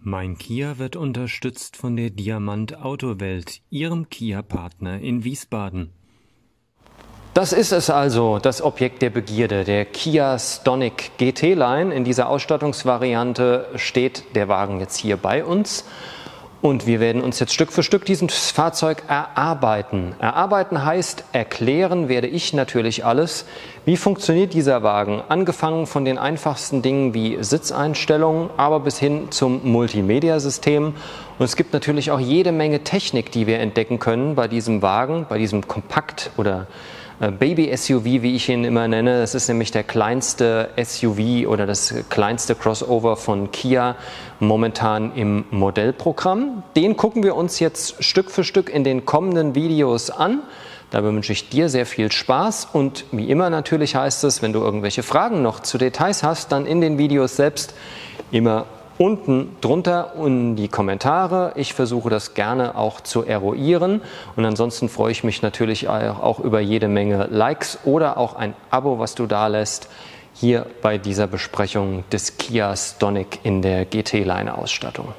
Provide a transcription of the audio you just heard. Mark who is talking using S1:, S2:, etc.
S1: Mein Kia wird unterstützt von der Diamant Autowelt, Ihrem Kia-Partner in Wiesbaden.
S2: Das ist es also, das Objekt der Begierde, der Kia Stonic GT-Line. In dieser Ausstattungsvariante steht der Wagen jetzt hier bei uns. Und wir werden uns jetzt Stück für Stück dieses Fahrzeug erarbeiten. Erarbeiten heißt, erklären werde ich natürlich alles. Wie funktioniert dieser Wagen? Angefangen von den einfachsten Dingen wie Sitzeinstellungen, aber bis hin zum Multimedia-System. Und es gibt natürlich auch jede Menge Technik, die wir entdecken können bei diesem Wagen, bei diesem Kompakt- oder Baby-SUV, wie ich ihn immer nenne. Das ist nämlich der kleinste SUV oder das kleinste Crossover von Kia momentan im Modellprogramm. Den gucken wir uns jetzt Stück für Stück in den kommenden Videos an. Dabei wünsche ich dir sehr viel Spaß und wie immer natürlich heißt es, wenn du irgendwelche Fragen noch zu Details hast, dann in den Videos selbst immer unten drunter in die Kommentare. Ich versuche das gerne auch zu eruieren. Und ansonsten freue ich mich natürlich auch über jede Menge Likes oder auch ein Abo, was du da lässt, hier bei dieser Besprechung des Kia Stonic in der GT-Line-Ausstattung.